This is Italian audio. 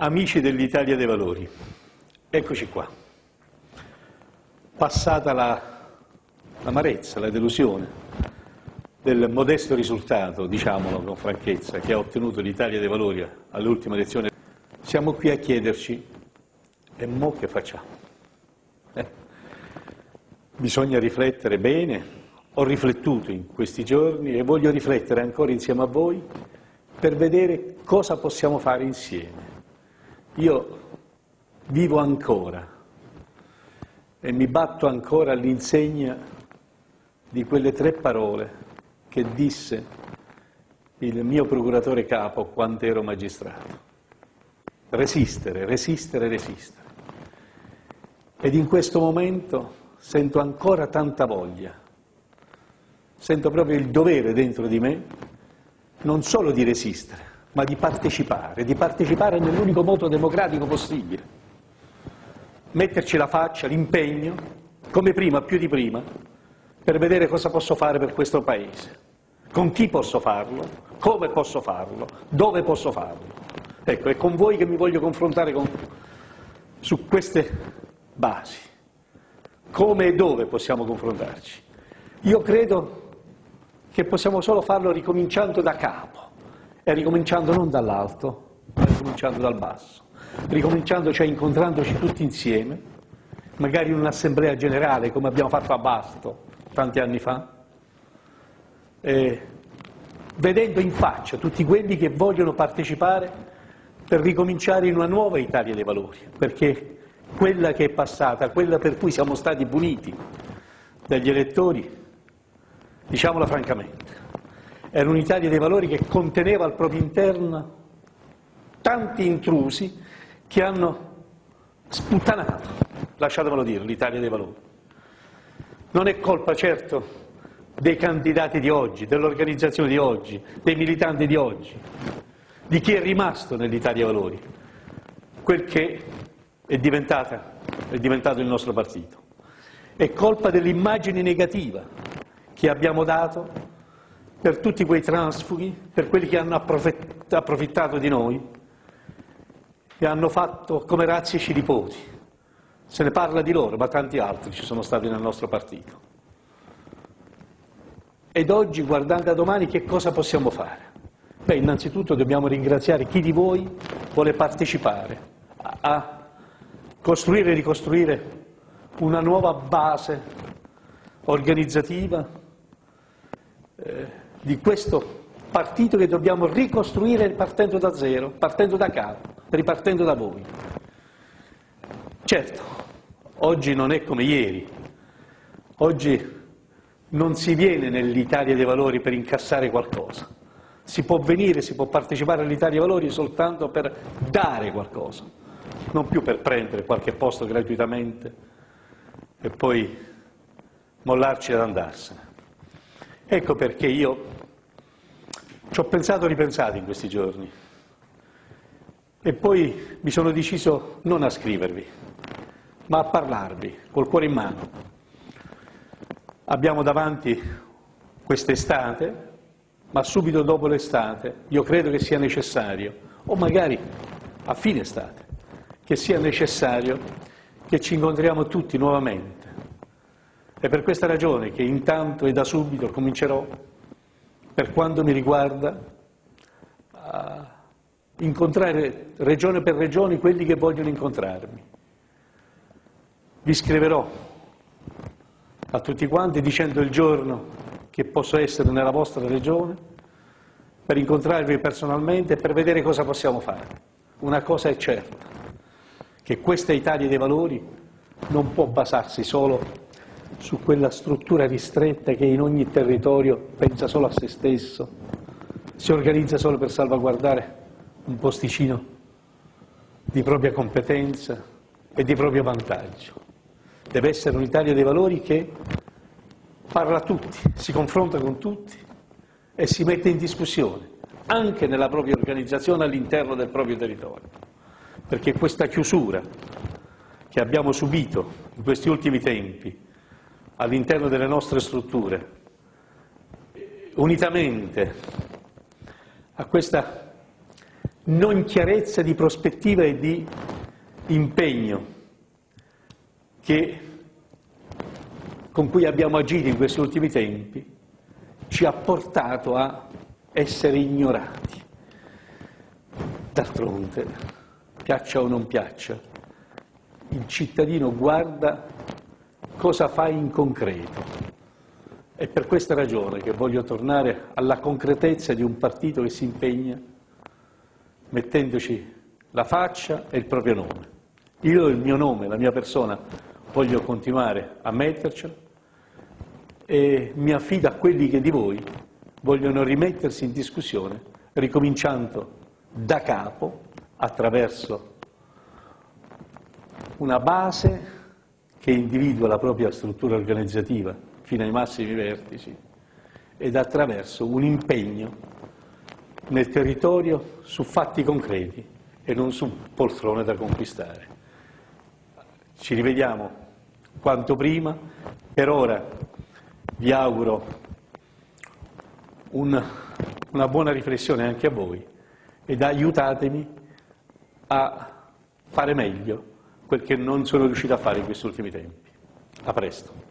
Amici dell'Italia dei Valori, eccoci qua. Passata la, l'amarezza, la delusione del modesto risultato, diciamolo con franchezza, che ha ottenuto l'Italia dei Valori all'ultima elezione, siamo qui a chiederci, e mo che facciamo? Eh? Bisogna riflettere bene, ho riflettuto in questi giorni e voglio riflettere ancora insieme a voi per vedere cosa possiamo fare insieme io vivo ancora e mi batto ancora all'insegna di quelle tre parole che disse il mio procuratore capo quando ero magistrato. Resistere, resistere, resistere. Ed in questo momento sento ancora tanta voglia, sento proprio il dovere dentro di me non solo di resistere, ma di partecipare, di partecipare nell'unico modo democratico possibile. Metterci la faccia, l'impegno, come prima, più di prima, per vedere cosa posso fare per questo Paese, con chi posso farlo, come posso farlo, dove posso farlo. Ecco, è con voi che mi voglio confrontare con, su queste basi. Come e dove possiamo confrontarci? Io credo che possiamo solo farlo ricominciando da capo e ricominciando non dall'alto, ma ricominciando dal basso, ricominciando cioè incontrandoci tutti insieme, magari in un'assemblea generale come abbiamo fatto a Basto tanti anni fa, eh, vedendo in faccia tutti quelli che vogliono partecipare per ricominciare in una nuova Italia dei valori, perché quella che è passata, quella per cui siamo stati puniti dagli elettori, diciamola francamente, era un'Italia dei valori che conteneva al proprio interno tanti intrusi che hanno sputtanato, lasciatemelo dire, l'Italia dei valori. Non è colpa certo dei candidati di oggi, dell'organizzazione di oggi, dei militanti di oggi, di chi è rimasto nell'Italia dei valori, quel che è, è diventato il nostro partito. È colpa dell'immagine negativa che abbiamo dato per tutti quei transfughi, per quelli che hanno approfittato di noi e hanno fatto come razzi i nipoti. Se ne parla di loro, ma tanti altri ci sono stati nel nostro partito. Ed oggi, guardando a domani, che cosa possiamo fare? Beh, innanzitutto dobbiamo ringraziare chi di voi vuole partecipare a costruire e ricostruire una nuova base organizzativa eh, di questo partito che dobbiamo ricostruire partendo da zero, partendo da capo, ripartendo da voi. Certo, oggi non è come ieri, oggi non si viene nell'Italia dei valori per incassare qualcosa, si può venire, si può partecipare all'Italia dei valori soltanto per dare qualcosa, non più per prendere qualche posto gratuitamente e poi mollarci ad andarsene. Ecco perché io ci ho pensato e ripensato in questi giorni e poi mi sono deciso non a scrivervi, ma a parlarvi col cuore in mano. Abbiamo davanti quest'estate, ma subito dopo l'estate io credo che sia necessario, o magari a fine estate, che sia necessario che ci incontriamo tutti nuovamente è per questa ragione che intanto e da subito comincerò, per quanto mi riguarda, a incontrare regione per regione quelli che vogliono incontrarmi. Vi scriverò a tutti quanti dicendo il giorno che posso essere nella vostra regione per incontrarvi personalmente e per vedere cosa possiamo fare. Una cosa è certa, che questa Italia dei valori non può basarsi solo su quella struttura ristretta che in ogni territorio pensa solo a se stesso, si organizza solo per salvaguardare un posticino di propria competenza e di proprio vantaggio. Deve essere un'Italia dei valori che parla a tutti, si confronta con tutti e si mette in discussione, anche nella propria organizzazione all'interno del proprio territorio. Perché questa chiusura che abbiamo subito in questi ultimi tempi all'interno delle nostre strutture, unitamente a questa non chiarezza di prospettiva e di impegno che, con cui abbiamo agito in questi ultimi tempi ci ha portato a essere ignorati. D'altronde, piaccia o non piaccia, il cittadino guarda cosa fai in concreto. È per questa ragione che voglio tornare alla concretezza di un partito che si impegna mettendoci la faccia e il proprio nome. Io il mio nome, la mia persona, voglio continuare a mettercelo e mi affido a quelli che di voi vogliono rimettersi in discussione, ricominciando da capo attraverso una base che individua la propria struttura organizzativa fino ai massimi vertici ed attraverso un impegno nel territorio su fatti concreti e non su poltrone da conquistare. Ci rivediamo quanto prima, per ora vi auguro un, una buona riflessione anche a voi ed aiutatemi a fare meglio quel che non sono riuscito a fare in questi ultimi tempi. A presto.